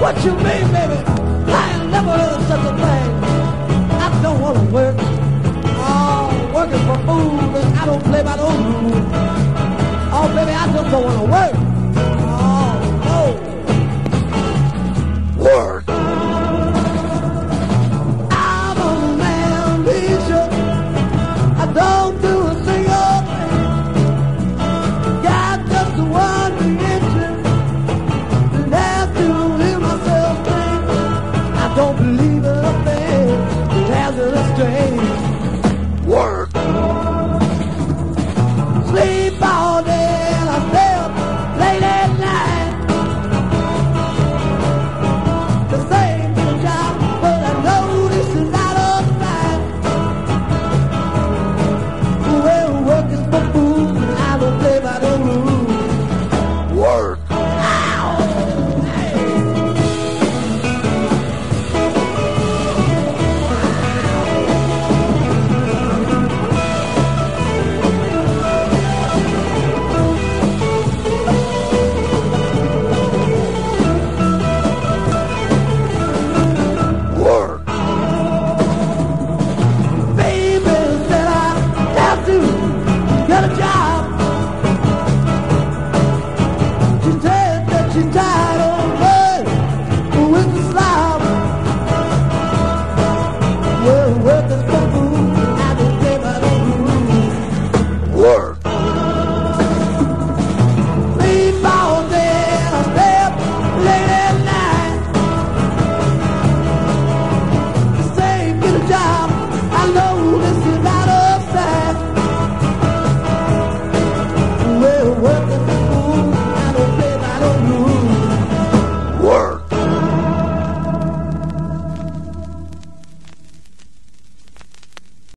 what you mean, baby? I ain't never heard of such a thing. believe a thing Lazarus Work. Sleep all day and I stay up late at night. The same job but I know this is not Well, work is for fools.